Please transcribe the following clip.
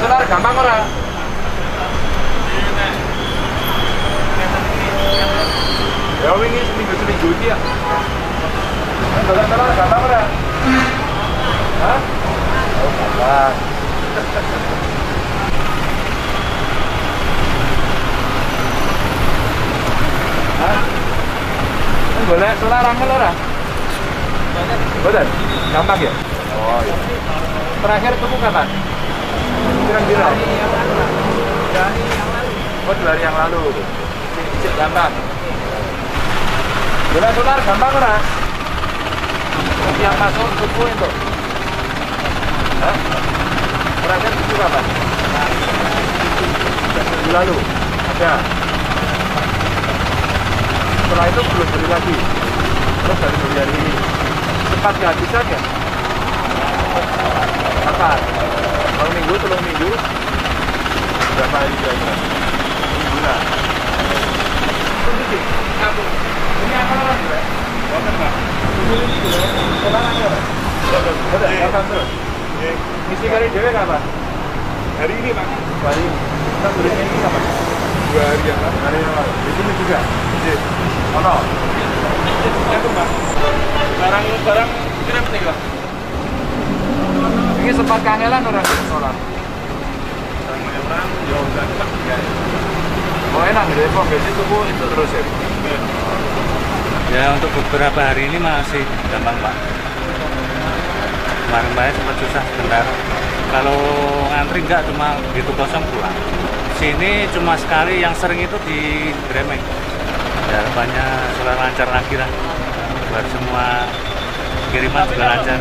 saudara gampang ora? Ya wingi seminggu seminggu iki ya. Saudara saudara gampang ora? Hah? Oh, gampang. Hah? Boleh solar angel ora? boleh, Gampang ya? Oh iya. Terakhir tunggu kapan? Kira-kira? Oh dua hari yang lalu. Cik gampang. Golek solar gampang ora? Yang masuk tuku itu. Hah? Terakhir tuku kapan? Minggu lalu. Ada. Setelah itu belum beli lagi. Terus dari hari ini. Cepat kehabisan ya? Kapan? Kalau minggu, tolong minggu. Berapa hari kira-kira? Ini apa lagi, Pak? Bukan, Pak. Ini ini, Sekarang aja, Pak. Betul, kapan terus? Misi kali dewe kapan? Hari ini Pak, Hari ini. Kita beli ini kapan? dua hari yang lalu. Hari yang lalu. Di sini juga. Iya. Ono. Itu Pak. Barang barang kirim nih Pak. Ini sempat kangelan orang solar. Orang ya udah cepat ya. Oh enak gitu, kok biasanya tuku itu terus ya. Ya untuk beberapa hari ini masih gampang Pak. Kemarin-kemarin sempat susah sebentar. Kalau ngantri nggak cuma gitu kosong pulang. Sini cuma sekali yang sering itu di Gremeng. Ya harapannya solar lancar lagi lah. Buat semua kiriman juga lancar.